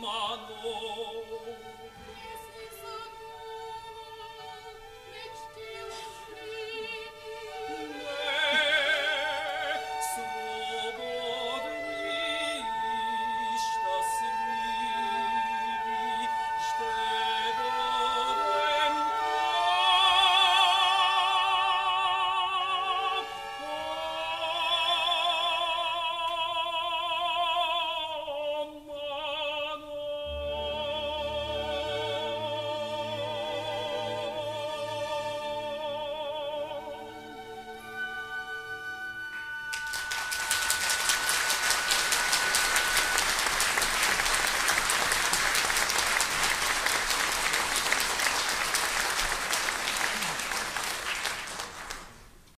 mano.